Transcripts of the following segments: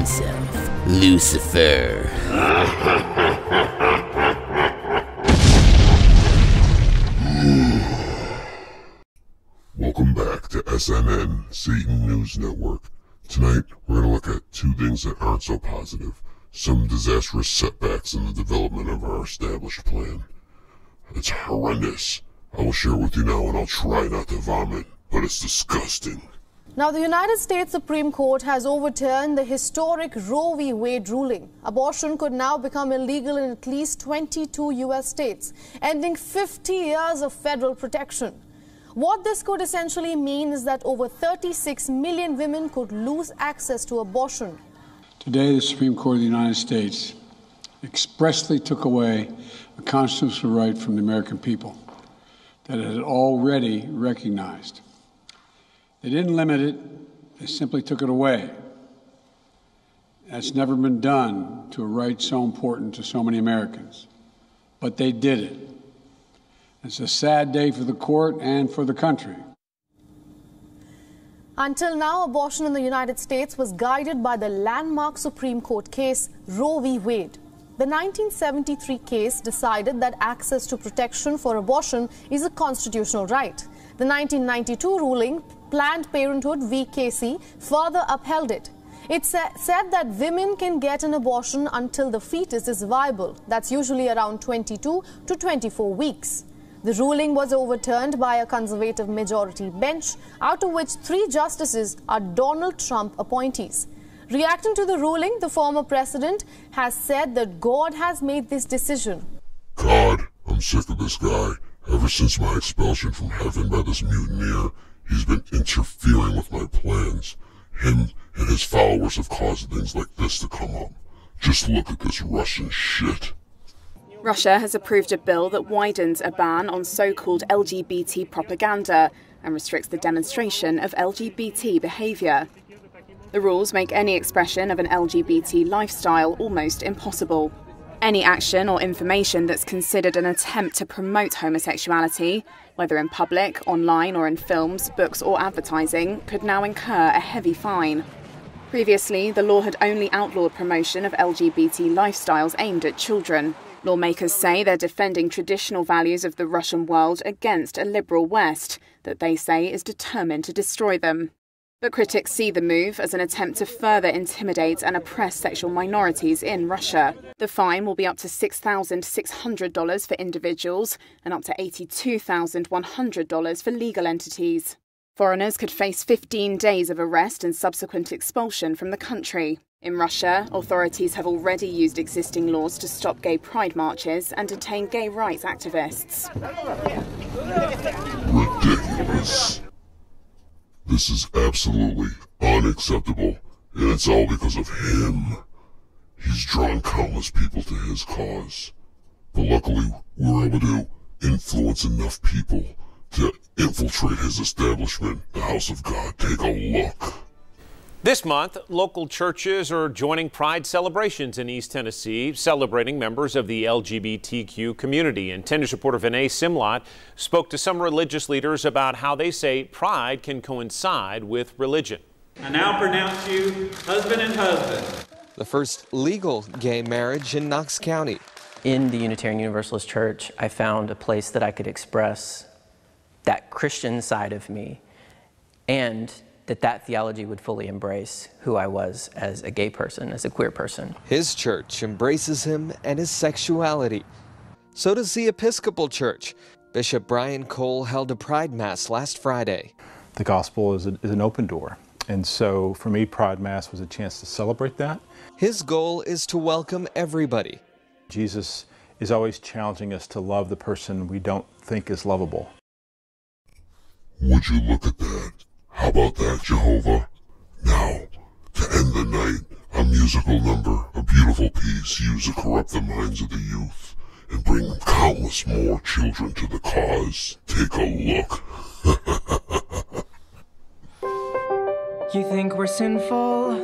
himself, Lucifer. Welcome back to SNN, Satan News Network. Tonight, we're going to look at two things that aren't so positive. Some disastrous setbacks in the development of our established plan. It's horrendous. I will share with you now and I'll try not to vomit, but it's disgusting. Now, the United States Supreme Court has overturned the historic Roe v. Wade ruling. Abortion could now become illegal in at least 22 U.S. states, ending 50 years of federal protection. What this could essentially mean is that over 36 million women could lose access to abortion. Today, the Supreme Court of the United States expressly took away a constitutional right from the American people that it had already recognized. They didn't limit it, they simply took it away. That's never been done to a right so important to so many Americans. But they did it. It's a sad day for the court and for the country. Until now, abortion in the United States was guided by the landmark Supreme Court case Roe v. Wade. The 1973 case decided that access to protection for abortion is a constitutional right. The 1992 ruling, Planned Parenthood v. Casey, further upheld it. It sa said that women can get an abortion until the fetus is viable. That's usually around 22 to 24 weeks. The ruling was overturned by a conservative majority bench, out of which three justices are Donald Trump appointees. Reacting to the ruling, the former president has said that God has made this decision. God, I'm sick of this guy. Ever since my expulsion from heaven by this mutineer, he's been interfering with my plans. Him and his followers have caused things like this to come up. Just look at this Russian shit. Russia has approved a bill that widens a ban on so called LGBT propaganda and restricts the demonstration of LGBT behaviour. The rules make any expression of an LGBT lifestyle almost impossible. Any action or information that's considered an attempt to promote homosexuality, whether in public, online, or in films, books, or advertising, could now incur a heavy fine. Previously, the law had only outlawed promotion of LGBT lifestyles aimed at children. Lawmakers say they're defending traditional values of the Russian world against a liberal West that they say is determined to destroy them. But critics see the move as an attempt to further intimidate and oppress sexual minorities in Russia. The fine will be up to $6,600 for individuals and up to $82,100 for legal entities. Foreigners could face 15 days of arrest and subsequent expulsion from the country. In Russia, authorities have already used existing laws to stop gay pride marches and detain gay rights activists. Ridiculous. This is absolutely unacceptable, and it's all because of him. He's drawn countless people to his cause. But luckily, we were able to influence enough people to infiltrate his establishment, the House of God. Take a look. This month, local churches are joining Pride celebrations in East Tennessee, celebrating members of the LGBTQ community. And 10 News reporter Vinay Simlot spoke to some religious leaders about how they say Pride can coincide with religion. I now pronounce you husband and husband. The first legal gay marriage in Knox County. In the Unitarian Universalist Church, I found a place that I could express that Christian side of me and that that theology would fully embrace who I was as a gay person, as a queer person. His church embraces him and his sexuality. So does the Episcopal Church. Bishop Brian Cole held a Pride Mass last Friday. The gospel is, a, is an open door. And so for me, Pride Mass was a chance to celebrate that. His goal is to welcome everybody. Jesus is always challenging us to love the person we don't think is lovable. Would you look at that? How about that, Jehovah? Now, to end the night, a musical number, a beautiful piece used to corrupt the minds of the youth and bring countless more children to the cause. Take a look. you think we're sinful?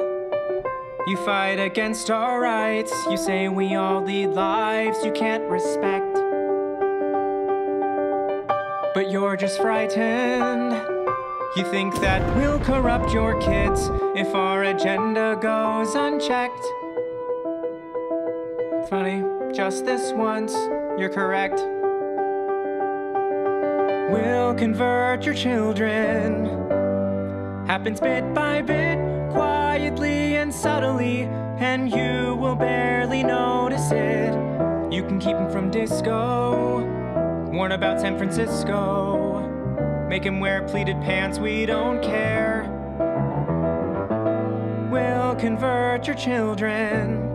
You fight against our rights. You say we all lead lives you can't respect. But you're just frightened. You think that we'll corrupt your kids if our agenda goes unchecked? Funny, just this once, you're correct. We'll convert your children. Happens bit by bit, quietly and subtly, and you will barely notice it. You can keep them from disco, warn about San Francisco. Make him wear pleated pants, we don't care. We'll convert your children.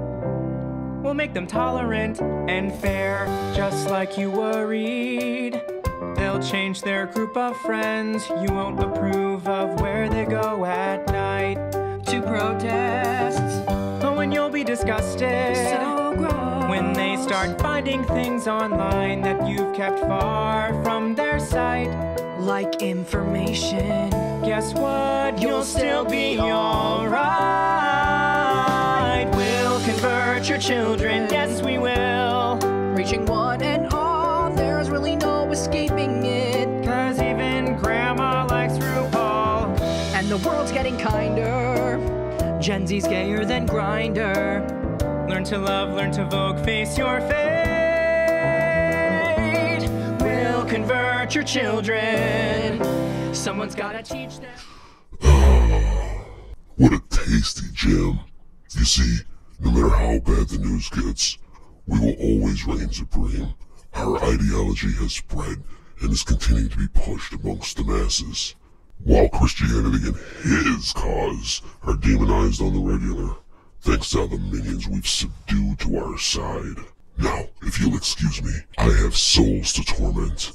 We'll make them tolerant and fair, just like you worried. They'll change their group of friends. You won't approve of where they go at night to protest. Oh, and you'll be disgusted. So gross. When they start finding things online that you've kept far from their sight. Like information. Guess what? You'll, You'll still be alright. We'll convert your children. Yes, we will. Reaching one and all, there's really no escaping it. Cause even grandma likes RuPaul. And the world's getting kinder. Gen Z's gayer than Grindr. Learn to love, learn to vogue, face your fate. Convert your children. Someone's gotta teach them. What a tasty gem. You see, no matter how bad the news gets, we will always reign supreme. Our ideology has spread and is continuing to be pushed amongst the masses. While Christianity and his cause are demonized on the regular, thanks to the minions we've subdued to our side. Now, if you'll excuse me, I have souls to torment,